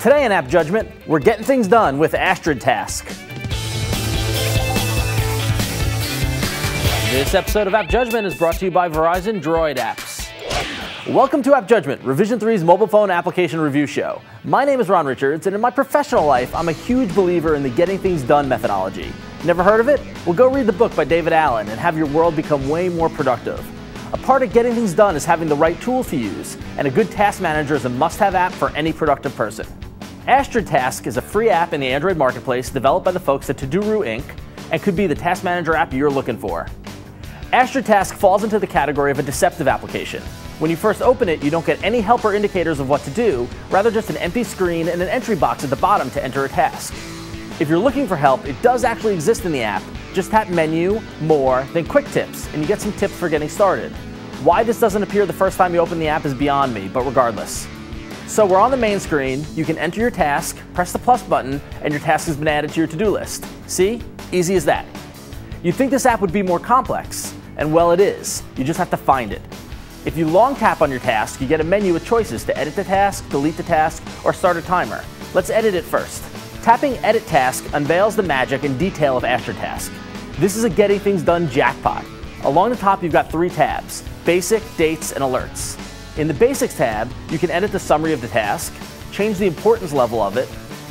Today in App Judgment, we're getting things done with Astrid Task. This episode of App Judgment is brought to you by Verizon Droid Apps. Welcome to App Judgment, Revision 3's mobile phone application review show. My name is Ron Richards, and in my professional life, I'm a huge believer in the getting things done methodology. Never heard of it? Well, go read the book by David Allen and have your world become way more productive. A part of getting things done is having the right tools to use, and a good task manager is a must have app for any productive person. Astrid Task is a free app in the Android marketplace developed by the folks at Todoroo Inc. and could be the task manager app you're looking for. Astrid Task falls into the category of a deceptive application. When you first open it, you don't get any help or indicators of what to do, rather just an empty screen and an entry box at the bottom to enter a task. If you're looking for help, it does actually exist in the app. Just tap Menu, More, then Quick Tips, and you get some tips for getting started. Why this doesn't appear the first time you open the app is beyond me, but regardless. So we're on the main screen, you can enter your task, press the plus button, and your task has been added to your to-do list. See? Easy as that. You'd think this app would be more complex, and well it is. You just have to find it. If you long tap on your task, you get a menu with choices to edit the task, delete the task, or start a timer. Let's edit it first. Tapping Edit Task unveils the magic and detail of Astrid Task. This is a getting things done jackpot. Along the top, you've got three tabs, Basic, Dates, and Alerts. In the Basics tab, you can edit the summary of the task, change the importance level of it,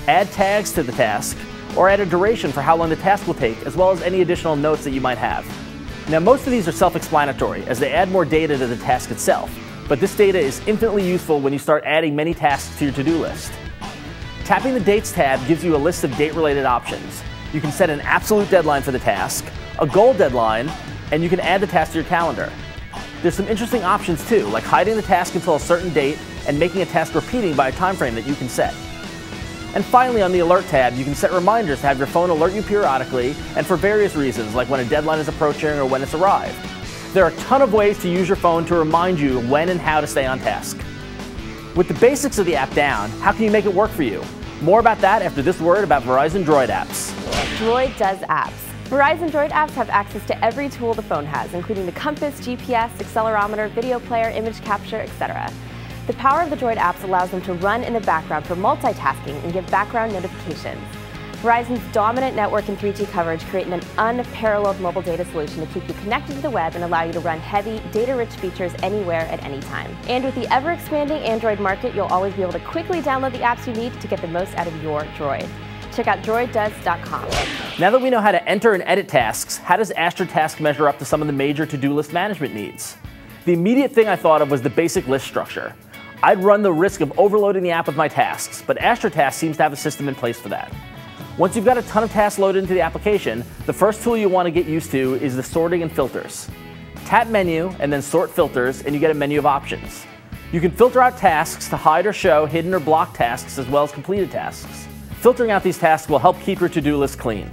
add tags to the task, or add a duration for how long the task will take, as well as any additional notes that you might have. Now, most of these are self-explanatory, as they add more data to the task itself, but this data is infinitely useful when you start adding many tasks to your to-do list. Tapping the Dates tab gives you a list of date-related options. You can set an absolute deadline for the task, a goal deadline, and you can add the task to your calendar. There's some interesting options too, like hiding the task until a certain date and making a task repeating by a time frame that you can set. And finally, on the Alert tab, you can set reminders to have your phone alert you periodically and for various reasons, like when a deadline is approaching or when it's arrived. There are a ton of ways to use your phone to remind you when and how to stay on task. With the basics of the app down, how can you make it work for you? More about that after this word about Verizon Droid apps. Droid does apps. Verizon Droid apps have access to every tool the phone has, including the compass, GPS, accelerometer, video player, image capture, etc. The power of the Droid apps allows them to run in the background for multitasking and give background notifications. Verizon's dominant network and 3G coverage create an unparalleled mobile data solution to keep you connected to the web and allow you to run heavy, data-rich features anywhere at any time. And with the ever-expanding Android market, you'll always be able to quickly download the apps you need to get the most out of your Droid. Check out droiddoes.com. Now that we know how to enter and edit tasks, how does Astrid Task measure up to some of the major to-do list management needs? The immediate thing I thought of was the basic list structure. I'd run the risk of overloading the app with my tasks, but Astrid Task seems to have a system in place for that. Once you've got a ton of tasks loaded into the application, the first tool you want to get used to is the sorting and filters. Tap Menu and then Sort Filters, and you get a menu of options. You can filter out tasks to hide or show hidden or blocked tasks as well as completed tasks. Filtering out these tasks will help keep your to-do list clean.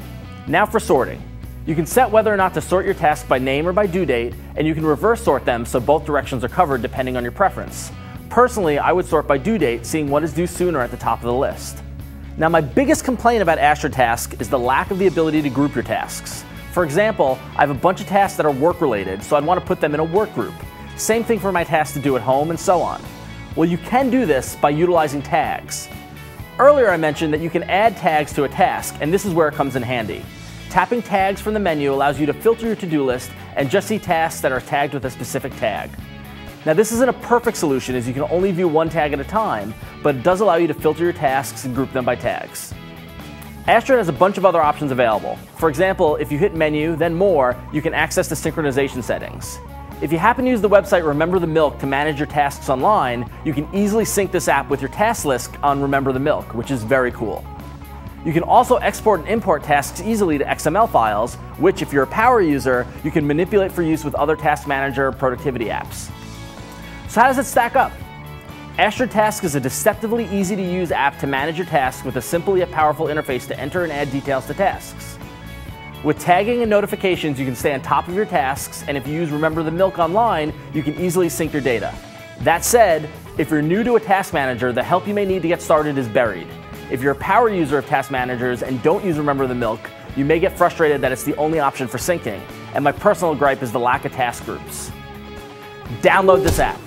Now for sorting. You can set whether or not to sort your tasks by name or by due date, and you can reverse sort them so both directions are covered depending on your preference. Personally, I would sort by due date, seeing what is due sooner at the top of the list. Now, my biggest complaint about Astrid Task is the lack of the ability to group your tasks. For example, I have a bunch of tasks that are work related, so I'd want to put them in a work group. Same thing for my tasks to do at home and so on. Well, you can do this by utilizing tags. Earlier I mentioned that you can add tags to a task, and this is where it comes in handy. Tapping tags from the menu allows you to filter your to-do list and just see tasks that are tagged with a specific tag. Now this isn't a perfect solution as you can only view one tag at a time, but it does allow you to filter your tasks and group them by tags. Astrid has a bunch of other options available. For example, if you hit Menu, then More, you can access the synchronization settings. If you happen to use the website Remember the Milk to manage your tasks online, you can easily sync this app with your task list on Remember the Milk, which is very cool. You can also export and import tasks easily to XML files, which, if you're a power user, you can manipulate for use with other task manager productivity apps. So, how does it stack up? Astrid Task is a deceptively easy to use app to manage your tasks with a simple yet powerful interface to enter and add details to tasks. With tagging and notifications, you can stay on top of your tasks, and if you use Remember the Milk online, you can easily sync your data. That said, if you're new to a task manager, the help you may need to get started is buried. If you're a power user of task managers and don't use Remember the Milk, you may get frustrated that it's the only option for syncing, and my personal gripe is the lack of task groups. Download this app.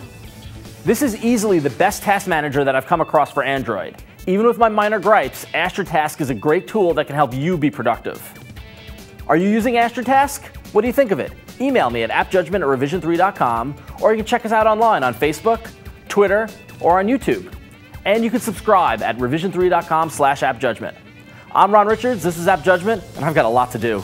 This is easily the best task manager that I've come across for Android. Even with my minor gripes, Astrid Task is a great tool that can help you be productive. Are you using Astrid Task? What do you think of it? Email me at appjudgment at revision3.com, or you can check us out online on Facebook, Twitter, or on YouTube. And you can subscribe at revision3.com slash appjudgment. I'm Ron Richards, this is App Judgment, and I've got a lot to do.